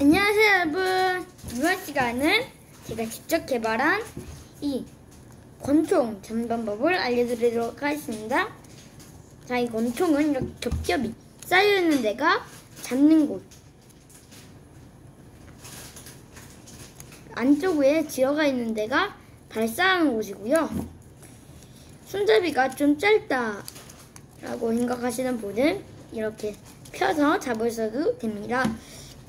안녕하세요 여러분. 이번 시간은 제가 직접 개발한 이 권총 전반법을 알려드리도록 하겠습니다. 자 이 권총은 이렇게 겹겹이 쌓여있는 데가 잡는 곳. 안쪽에 들어가 있는 데가 발사하는 곳이고요. 손잡이가 좀 짧다 라고 생각하시는 분은 이렇게 펴서 잡으셔도 됩니다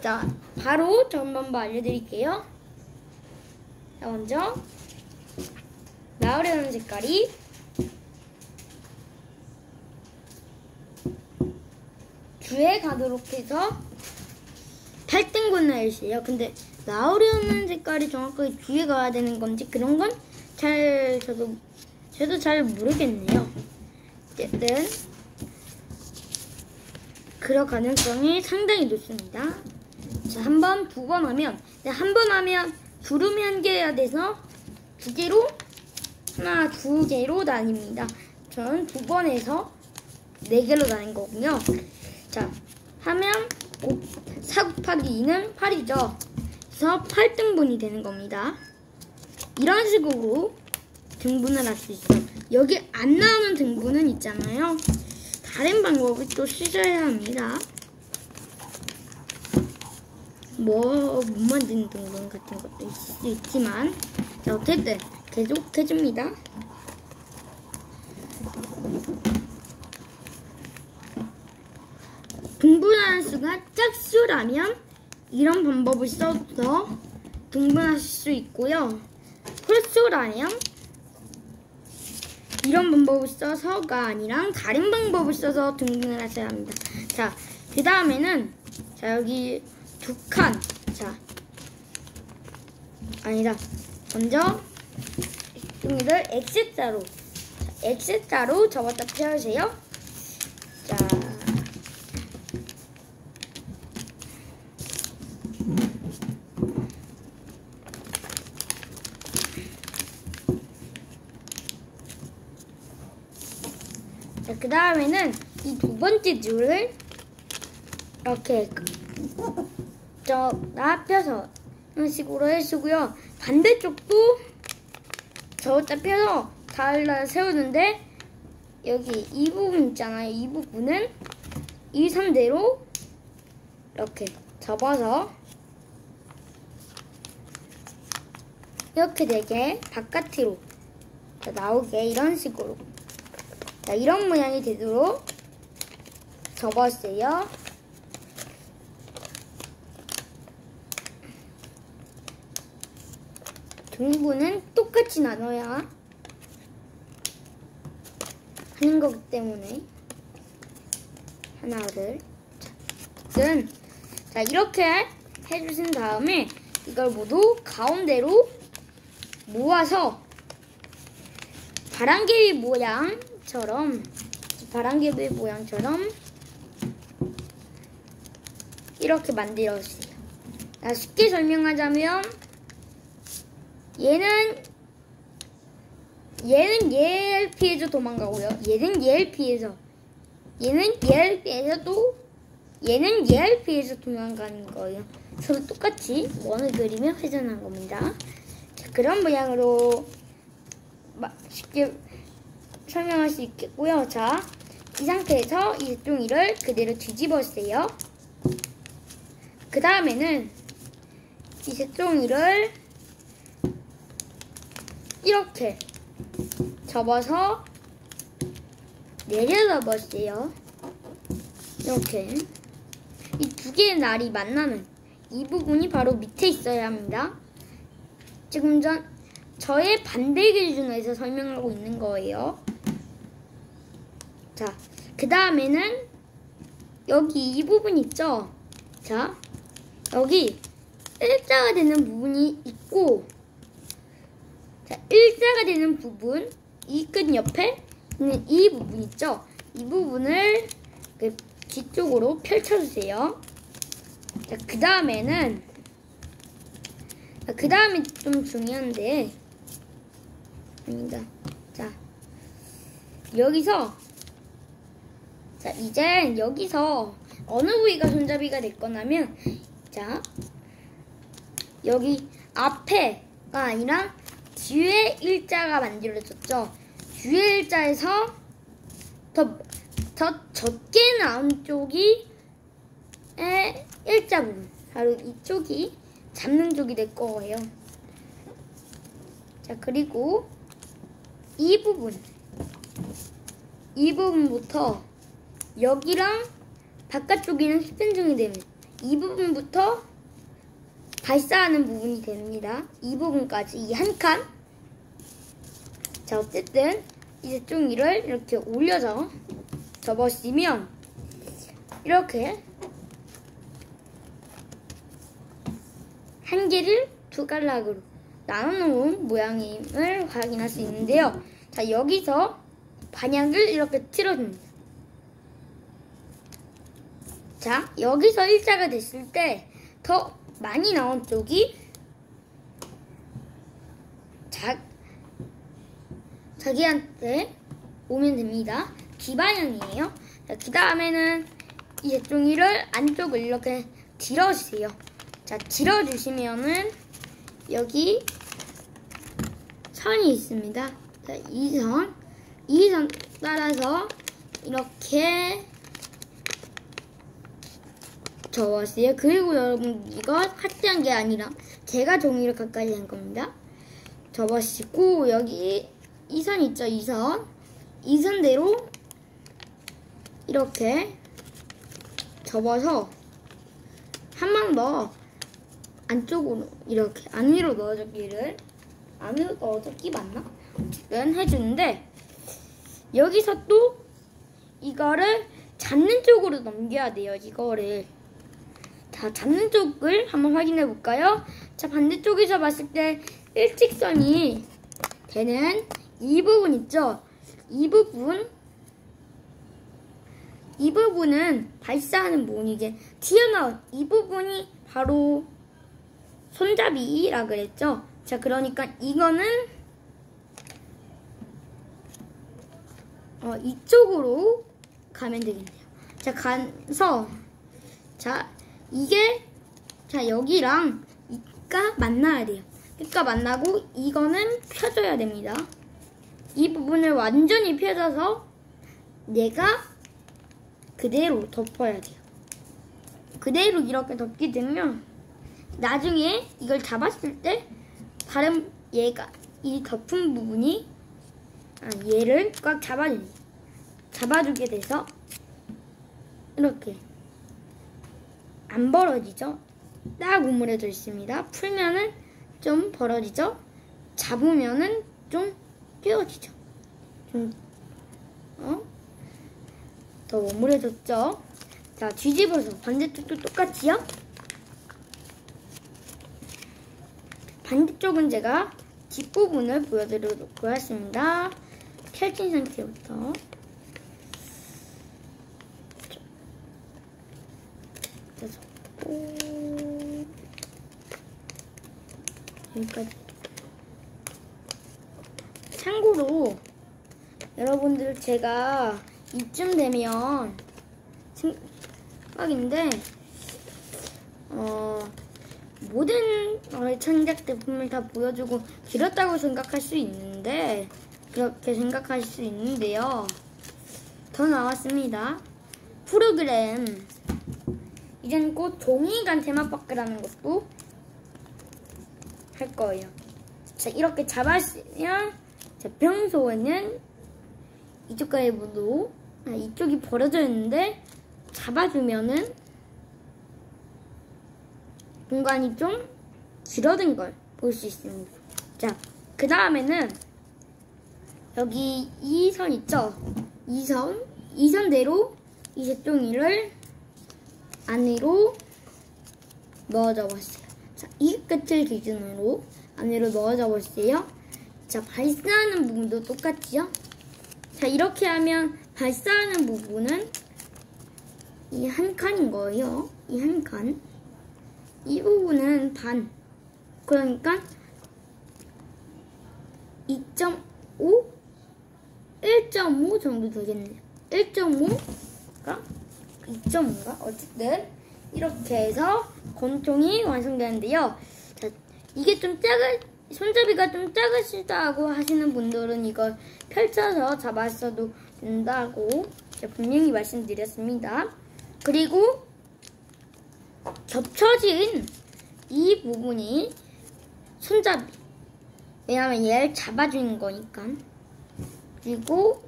자, 바로 전반부 알려드릴게요. 자, 먼저 나오려는 색깔이 주에 가도록 해서 8등분 나열시에요. 근데 나오려는 색깔이 정확하게 주에 가야 되는 건지 그런 건 잘 저도 저도 잘 모르겠네요. 어쨌든 그럴 가능성이 상당히 높습니다. 자, 한 번, 두 번 하면, 네, 한번 하면 주름이 한 개야 돼서 두 개로, 하나, 두 개로 나뉩니다. 저는 두번 해서 네 개로 나뉜 거고요. 자, 하면 4 곱하기 2는 8이죠. 그래서 8등분이 되는 겁니다. 이런 식으로 등분을 할 수 있어요. 여기 안 나오는 등분은 있잖아요. 다른 방법을 또 쓰셔야 합니다. 뭐, 못 만드는 동전 같은 것도 수 있지만, 자, 어쨌든, 계속 해줍니다. 분분하는 수가 짝수라면, 이런 방법을 써서 분분하실 수 있고요. 홀수라면, 이런 방법을 써서가 아니라 다른 방법을 써서 등분을 하셔야 합니다. 자, 그 다음에는, 자, 여기 두 칸. 자. 아니다. 먼저 종이를 X자로 자, X자로 접었다 펴주세요. 자. 자, 그 다음에는 이 두 번째 줄을 이렇게 저 나 펴서 이런 식으로 해주고요. 반대쪽도 저자 펴서 달라 세우는데 여기 이 부분 있잖아요. 이 부분은 이 선대로 이렇게 접어서 이렇게 되게 바깥으로 나오게 이런 식으로 자, 이런 모양이 되도록 접었어요. 등분은 똑같이 나눠야 하는 거기 때문에 하나를 자, 자 이렇게 해주신 다음에 이걸 모두 가운데로 모아서 바람개비 모양처럼 바람개비 모양처럼 이렇게 만들어주세요. 쉽게 설명하자면 얘는 얘는 얘를 피해서 도망가고요. 얘는 얘를 피해서 얘는 얘를 피해서 또 얘는 얘를 피해서 도망가는 거예요. 서로 똑같이 원을 그리며 회전한 겁니다. 자, 그런 모양으로 쉽게 설명할 수 있겠고요. 자, 이 상태에서 이 종이를 그대로 뒤집어주세요. 그 다음에는 이 색종이를 이렇게 접어서 내려다 보세요. 이렇게 이 두 개의 날이 만나는 이 부분이 바로 밑에 있어야 합니다. 지금 전 저의 반대 기준에서 설명하고 있는 거예요. 자, 그 다음에는 여기 이 부분 있죠? 자, 여기 일자가 되는 부분이 있고 자, 일자가 되는 부분, 이 끝 옆에 있는 이 부분 있죠? 이 부분을 그 뒤쪽으로 펼쳐주세요. 자, 그 다음에는, 그 다음에 좀 중요한데, 아니다. 자, 여기서, 자, 이제 여기서 어느 부위가 손잡이가 될 거냐면, 자, 여기 앞에가 아니라 뒤에 일자가 만들어졌죠. 뒤에 일자에서 더, 더 적게 나온 쪽이 에 일자 부분. 바로 이쪽이 잡는 쪽이 될 거예요. 자, 그리고 이 부분. 이 부분부터 여기랑 바깥쪽에는 스펜종이 되면 이 부분부터 발사하는 부분이 됩니다. 이 부분까지 이 한 칸. 자 어쨌든 이제 종이를 이렇게 올려서 접어쓰면 이렇게 한 개를 두 갈락으로 나눠놓은 모양임을 확인할 수 있는데요. 자 여기서 반향을 이렇게 틀어줍니다. 자, 여기서 일자가 됐을 때 더 많이 나온 쪽이 자, 자기한테 오면 됩니다. 기반형이에요. 자, 그 다음에는 이 종이를 안쪽을 이렇게 들어주세요. 자, 들어주시면은 여기 선이 있습니다. 자, 이 선, 이 선 따라서 이렇게 적었어요. 그리고 여러분 이거 하트한 게 아니라 제가 종이를 가까이 한 겁니다. 접으시고 여기 이 선 있죠? 이 선. 이 선대로 이렇게 접어서 한 번 더 안쪽으로 이렇게 안으로 넣어줬기를 안으로 넣어줬기 맞나? 어쨌든 해주는데 여기서 또 이거를 잡는 쪽으로 넘겨야 돼요. 이거를 자, 잡는 쪽을 한번 확인해 볼까요? 자, 반대쪽에서 봤을 때 일직선이 되는 이 부분 있죠? 이 부분 이 부분은 발사하는 부분이 이제 튀어나온 이 부분이 바로 손잡이라 그랬죠? 자, 그러니까 이거는 어, 이쪽으로 가면 되겠네요. 자, 가서 자, 이게 자 여기랑 이가 만나야 돼요. 이가 만나고 이거는 펴줘야 됩니다. 이 부분을 완전히 펴줘서 얘가 그대로 덮어야 돼요. 그대로 이렇게 덮게 되면 나중에 이걸 잡았을 때 다른 얘가 이 덮은 부분이 아, 얘를 꽉 잡아주 잡아주게 돼서 이렇게 안 벌어지죠? 딱 우물해져 있습니다. 풀면은 좀 벌어지죠? 잡으면은 좀 띄어지죠? 좀, 어? 더 오물해졌죠? 자, 뒤집어서 반대쪽도 똑같이요? 반대쪽은 제가 뒷부분을 보여드리도록 하겠습니다. 펼친 상태부터 잡고 여기까지 참고로 여러분들 제가 이쯤 되면 생각인데 어 모든 창작 제품을 다 보여주고 길었다고 생각할 수 있는데 그렇게 생각할 수 있는데요. 더 나왔습니다. 프로그램 이젠 곧 종이간 테마파크라는 것도 할 거예요. 자, 이렇게 잡았으면 자, 평소에는 이쪽 가위보도 아, 이쪽이 벌어져 있는데 잡아주면은 공간이 좀 줄어든 걸볼 수 있습니다. 자, 그 다음에는 여기 이 선 있죠? 이 선, 이 선대로 이 제종이를 안으로 넣어줘 봤어요. 자, 이 끝을 기준으로 안으로 넣어줘 봤어요. 자, 발사하는 부분도 똑같지요? 자, 이렇게 하면 발사하는 부분은 이 한 칸인 거예요. 이 한 칸. 이 부분은 반. 그러니까 2.5? 1.5 정도 되겠네요. 1.5가 2.5인가? 어쨌든 이렇게 해서 권총이 완성되는데요. 자, 이게 좀 작은 손잡이가 좀 작으시다고 하시는 분들은 이걸 펼쳐서 잡았어도 된다고 분명히 말씀드렸습니다. 그리고 겹쳐진 이 부분이 손잡이. 왜냐면 얘를 잡아주는 거니까. 그리고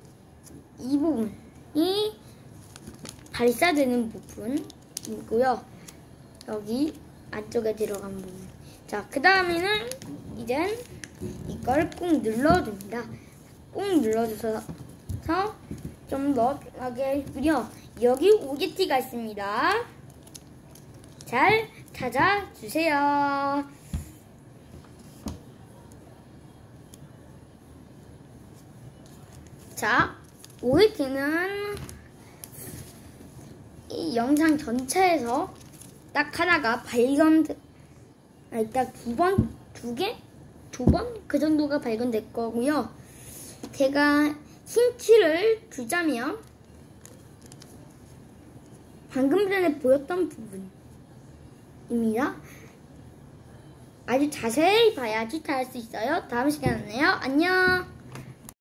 이 부분이 발사되는 부분이고요. 여기 안쪽에 들어간 부분. 자, 그 다음에는 이젠 이걸 꾹 눌러줍니다. 꾹 눌러줘서 좀 더 편하게 해주고요. 여기 오게티가 있습니다. 잘 찾아주세요. 자, 오게티는 이 영상 전체에서 딱 하나가 발견, 아니, 딱두 번, 두 개? 두 번? 그 정도가 발견될 거고요. 제가 힌트를 주자면, 방금 전에 보였던 부분입니다. 아주 자세히 봐야지 다할수 있어요. 다음 시간에 만나요. 안녕!